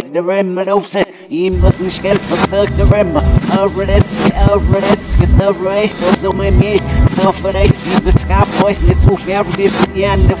like the rim of those i müssen schnell verzögert the rim over this over this so right so my me so for I see the sky voice the two fair with the. We end of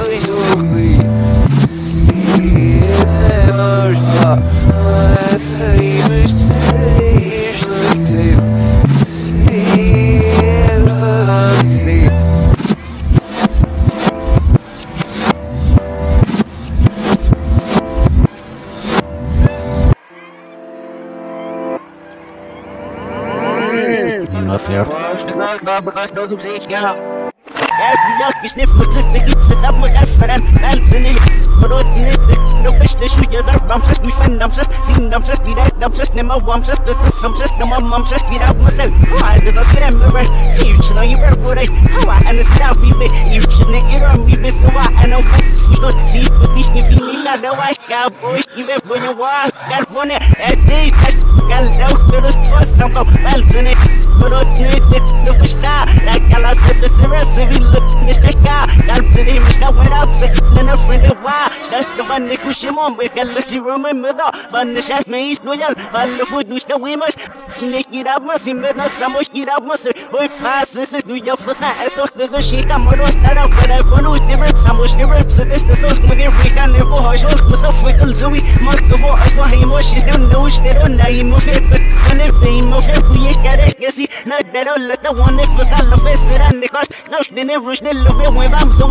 mir Snip, sie ist vor der Buch. Ihr schau, ihr schäb, ihr scheu, ihr scham, I I got boy, even when you. walk, got one at these, got low to the source, I'm a balancing it, but on you, it's the wish now, got us at the serious, and we look in the nicht, du bist nicht wie jeder Bamsches, wie fan Damsches, sieben Damsches, wie der Damsches, nimm auf Bamsches, das ist Samsches, nimm auf Bamsches, wie der Musel, halt das Gremme, ich schon hier wurde, aber eine Star wie mir, ich schon nicht ihr wie bis war, eine Schluss, sie wird nicht wie mir, da war ich gar, wo ich die Welt von war, gar von der, die, gal auch für das Wasser, weil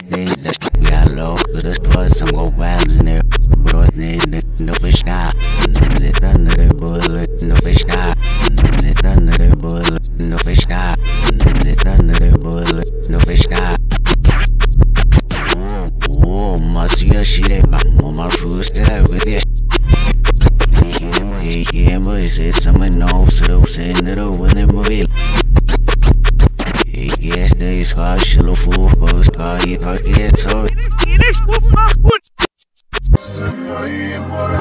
Gallo kudas twas go bags in there. Brot ne no fishka The thunder bullet no fishka The thunder bullet no fishka The thunder bullet no fishka Oh, Masia Shireba, Mama Fuster with it. Hey, yeah, boys, it's yes, this car, shillow fool, post car, you talk it, so. Stuk, sie für euch